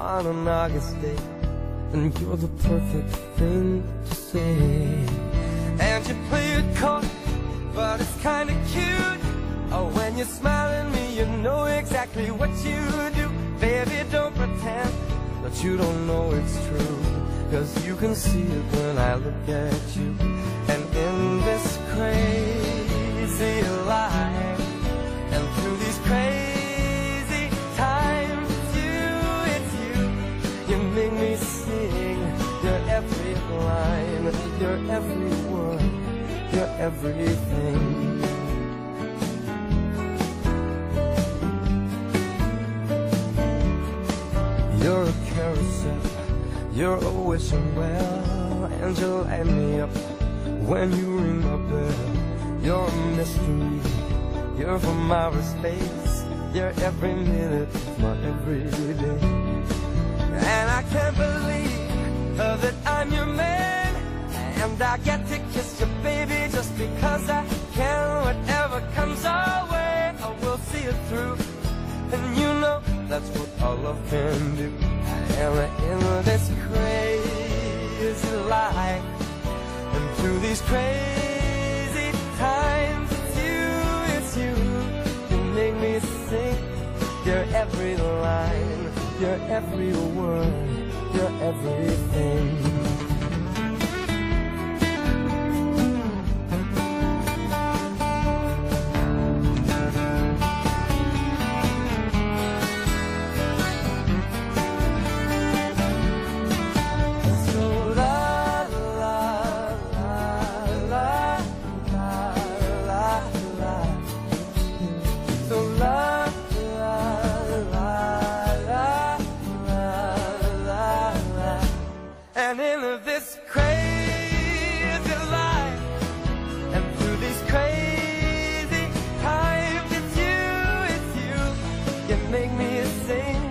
on an August day, and you're the perfect thing to say. And you play it coy, but it's kinda cute. Oh, when you smile at me, you know exactly what you do. Baby, don't pretend that you don't know it's true. Cause you can see it when I look at you. And in this crazy line, your every word, your everything. You're a carousel, you're always well, and you light me up when you ring my bell. You're a mystery, you're from outer space, you're every minute of my everyday. And I can't believe that I'm your man, and I get to kiss your baby, just because I can. Whatever comes our way, I will see it through. And you know that's what all love can do. And in this crazy life, and through these crazy times, it's you, it's you. You make me sing your every line, your every word, your everything. And in this crazy life, and through these crazy times, it's you, it's you. You make me sing.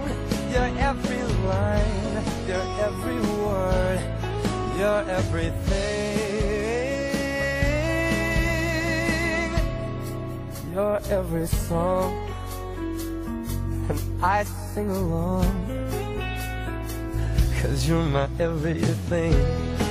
Your every line, your every word, your everything, your every song. And I sing along, cause you're my everything.